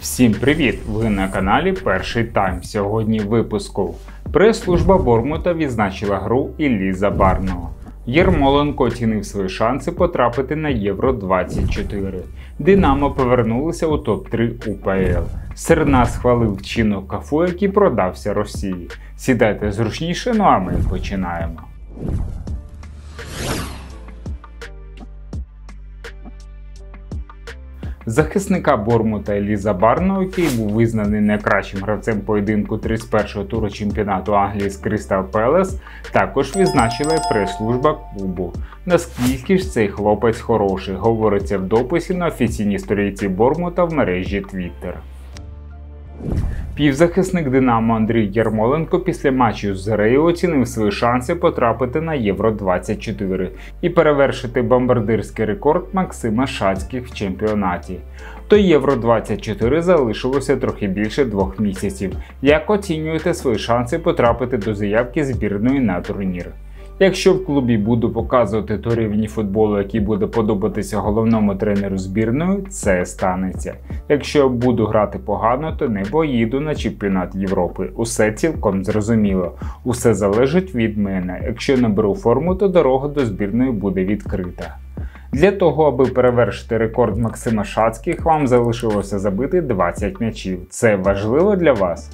Всім привіт! Ви на каналі Перший Тайм. Сьогодні випуску. Прес-служба Бормута відзначила гру Іллі Забарного. Єрмоленко оцінив свої шанси потрапити на Євро 24. Динамо повернулися у топ-3 УПЛ. Серна схвалив вчинок кафу, який продався Росії. Сідайте зручніше, ну а ми починаємо. Захисника Бормута Еліза Барно, який був визнаний найкращим гравцем поєдинку 31-го туру чемпіонату Англії з Кристал Пелес, також відзначила прес-служба клубу. Наскільки ж цей хлопець хороший, говориться в дописі на офіційній сторінці Бормута в мережі Twitter. Півзахисник Динамо Андрій Ярмоленко після матчу з Рею оцінив свої шанси потрапити на Євро 24 і перевершити бомбардирський рекорд Максима Шацьких в чемпіонаті. До Євро 24 залишилося трохи більше двох місяців. Як оцінюєте свої шанси потрапити до заявки збірної на турнір? Якщо в клубі буду показувати той рівні футболу, який буде подобатися головному тренеру збірної, це станеться. Якщо буду грати погано, то не поїду на чемпіонат Європи. Усе цілком зрозуміло. Усе залежить від мене. Якщо не беру форму, то дорога до збірної буде відкрита. Для того, аби перевершити рекорд Максима Шацьких, вам залишилося забити 20 м'ячів. Це важливо для вас?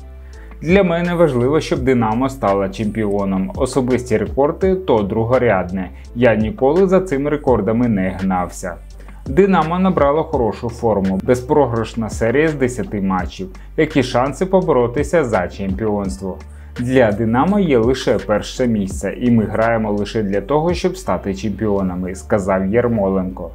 Для мене важливо, щоб Динамо стала чемпіоном. Особисті рекорди то другорядне. Я ніколи за цими рекордами не гнався. Динамо набрало хорошу форму, безпрограшна серія з 10 матчів, які шанси поборотися за чемпіонство. Для Динамо є лише перше місце, і ми граємо лише для того, щоб стати чемпіонами, сказав Єрмоленко.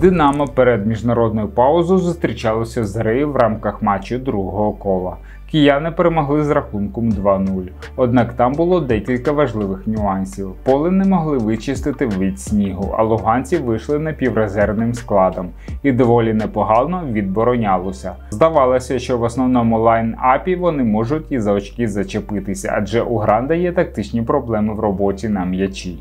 Динамо перед міжнародною паузою зустрічалося з Рею в рамках матчу другого кола. Кияни перемогли з рахунком 2-0. Однак там було декілька важливих нюансів. Поле не могли вичистити від снігу, а луганці вийшли напіврезервним складом і доволі непогано відборонялося. Здавалося, що в основному лайн-апі вони можуть і за очки зачепитися, адже у Гранда є тактичні проблеми в роботі на м'ячі.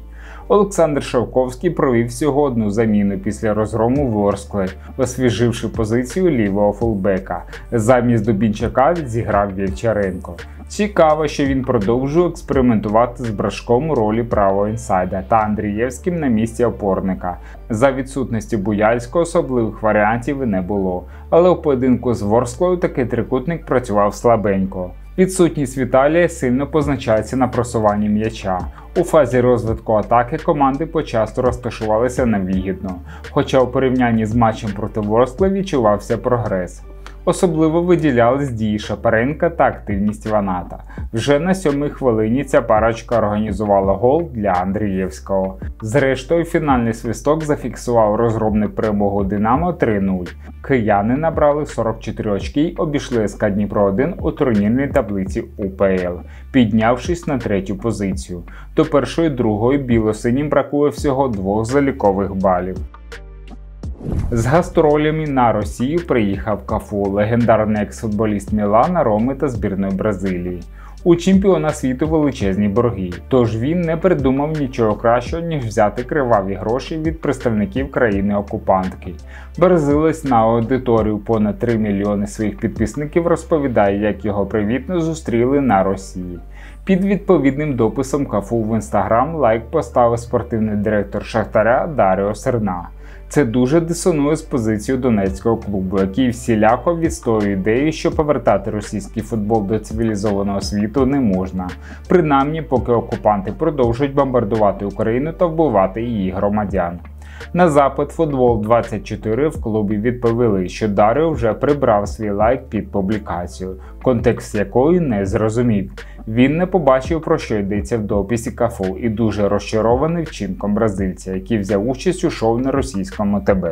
Олександр Шовковський провів всього одну заміну після розгрому Ворскли, освіживши позицію лівого фулбека. Замість Дубінчака зіграв Вівчаренко. Цікаво, що він продовжує експериментувати з Бражком у ролі правого інсайда та Андрієвським на місці опорника. За відсутності Буяльського особливих варіантів не було, але у поєдинку з Ворсклою такий трикутник працював слабенько. Відсутність Віталія сильно позначається на просуванні м'яча. У фазі розвитку атаки команди почасто розташувалися невигідно, хоча у порівнянні з матчем проти Ворскли відчувався прогрес. Особливо виділялись дії Шапаренка та активність Ваната. Вже на сьомій хвилині ця парочка організувала гол для Андрієвського. Зрештою, фінальний свисток зафіксував розробник перемогу Динамо 3-0. Кияни набрали 44 очки й обійшли СК Дніпро 1 у турнірній таблиці УПЛ, піднявшись на третю позицію. До першої другої білосинім бракує всього двох залікових балів. З гастролями на Росію приїхав Кафу, легендарний екс-футболіст Мілана, Роми та збірної Бразилії. У чемпіона світу величезні борги, тож він не придумав нічого кращого, ніж взяти криваві гроші від представників країни-окупантки. Бразилець на аудиторію понад 3 мільйони своїх підписників розповідає, як його привітно зустріли на Росії. Під відповідним дописом Кафу в інстаграм лайк поставив спортивний директор Шахтаря Даріо Серна. Це дуже дисонує з позицією донецького клубу, який всіляко відстоює ідею, що повертати російський футбол до цивілізованого світу не можна, принаймні поки окупанти продовжують бомбардувати Україну та вбивати її громадян. На запит футбол 24 в клубі відповіли, що Даріо вже прибрав свій лайк під публікацію, контекст якої не зрозумів. Він не побачив, про що йдеться в дописі Кафу, і дуже розчарований вчинком бразильця, який взяв участь у шоу на російському ТБ.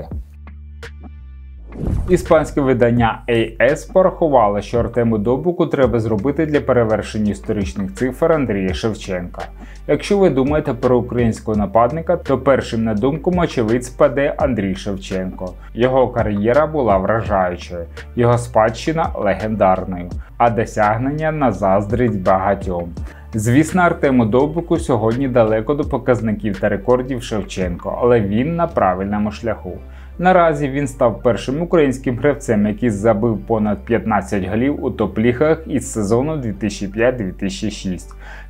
Іспанське видання AS порахувало, що Артему Добуку треба зробити для перевершення історичних цифр Андрія Шевченка. Якщо ви думаєте про українського нападника, то першим на думку мочевиць спаде Андрій Шевченко. Його кар'єра була вражаючою, його спадщина легендарною, а досягнення на заздрить багатьом. Звісно, Артему Довбику сьогодні далеко до показників та рекордів Шевченко, але він на правильному шляху. Наразі він став першим українським гравцем, який забив понад 15 голів у топ-лігах із сезону 2005-2006.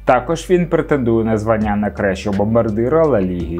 Також він претендує на звання найкращого бомбардира Ла Ліги.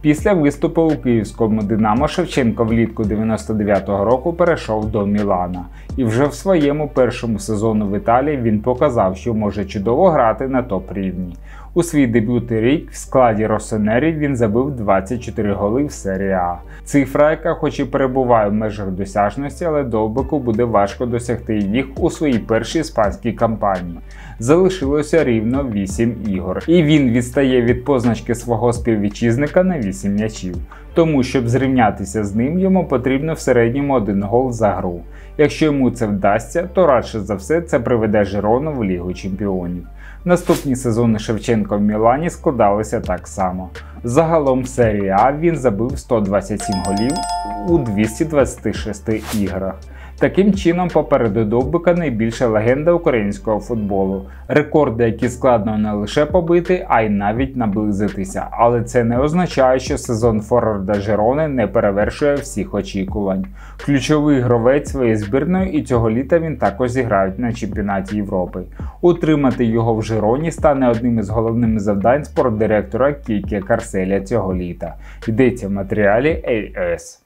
Після виступу у київському Динамо Шевченко влітку 99-го року перейшов до Мілана, і вже в своєму першому сезону в Італії він показав, що може чудово грати на топ рівні. У свій дебютний рік в складі Росонері він забив 24 голи в серії А. Цифра, яка хоч і перебуває в межах досяжності, але довбику буде важко досягти їх у своїй першій іспанській кампанії. Залишилося рівно 8 ігор, і він відстає від позначки свого співвітчизника на 8 м'ячів. Тому, щоб зрівнятися з ним, йому потрібно в середньому один гол за гру. Якщо йому це вдасться, то радше за все це приведе Жирону в Лігу Чемпіонів. Наступні сезони Шевченка в Мілані складалися так само. Загалом серії А він забив 127 голів у 226 іграх. Таким чином, попереду Довбика найбільша легенда українського футболу. Рекорди, які складно не лише побити, а й навіть наблизитися. Але це не означає, що сезон Форварда Жерони не перевершує всіх очікувань. Ключовий гравець своєї збірної і цього літа він також зіграють на чемпіонаті Європи. Утримати його в Жероні стане одним із головних завдань спортдиректора Кікі Карселя цього літа. Йдеться в матеріалі AS.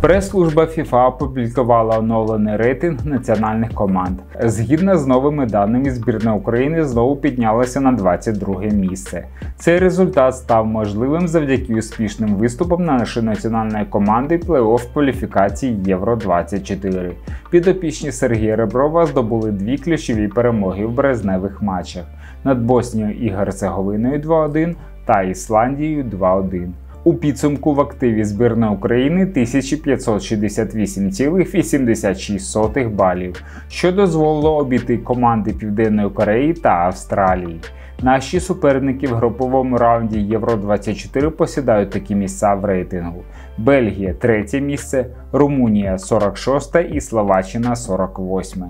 Прес-служба FIFA опублікувала оновлений рейтинг національних команд. Згідно з новими даними, збірна України знову піднялася на 22 місце. Цей результат став можливим завдяки успішним виступам на нашої національної команди плей-офф кваліфікації Євро 24. Підопічні Сергія Реброва здобули дві ключові перемоги в березневих матчах над Боснією і Герцеговиною 2-1 та Ісландією 2-1. У підсумку в активі збірної України 1568,86 балів, що дозволило обійти команди Південної Кореї та Австралії. Наші суперники в груповому раунді Євро 24 посідають такі місця в рейтингу: Бельгія 3 місце, Румунія 46 і Словаччина 48.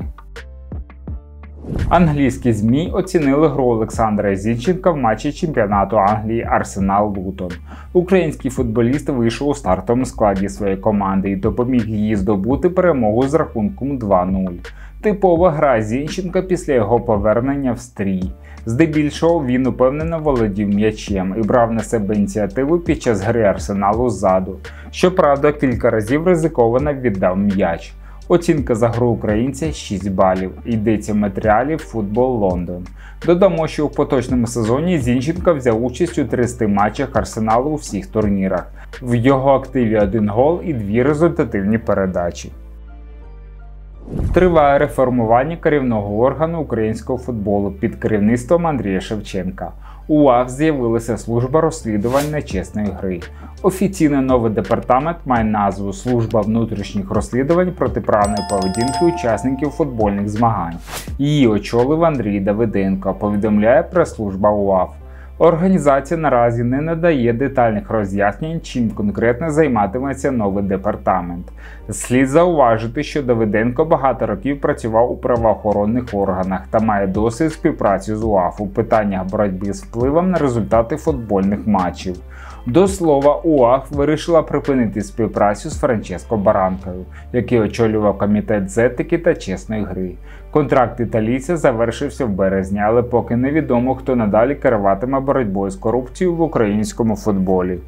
Англійські ЗМІ оцінили гру Олександра Зінченка в матчі чемпіонату Англії Арсенал Лутон. Український футболіст вийшов у стартовому складі своєї команди і допоміг їй здобути перемогу з рахунком 2-0. Типова гра Зінченка після його повернення в стрій. Здебільшого він упевнено володів м'ячем і брав на себе ініціативу під час гри арсеналу ззаду. Щоправда, кілька разів ризиковано віддав м'яч. Оцінка за гру українця 6 балів. Йдеться в матеріалі Футбол Лондон. Додамо, що у поточному сезоні Зінченко взяв участь у 300 матчах арсеналу у всіх турнірах. В його активі один гол і дві результативні передачі. Триває реформування керівного органу українського футболу під керівництвом Андрія Шевченка. У УАФ з'явилася служба розслідувань нечесної гри. Офіційний новий департамент має назву Служба внутрішніх розслідувань протиправної поведінки учасників футбольних змагань. Її очолив Андрій Давиденко, повідомляє прес-служба УАФ. Організація наразі не надає детальних роз'яснень, чим конкретно займатиметься новий департамент. Слід зауважити, що Давиденко багато років працював у правоохоронних органах та має досвід співпраці з УАФ у питаннях боротьби з впливом на результати футбольних матчів. До слова, УАФ вирішила припинити співпрацю з Франческо Баранкою, який очолював комітет з етики та чесної гри. Контракт італійця завершився в березні, але поки невідомо, хто надалі керуватиме боротьбою з корупцією в українському футболі.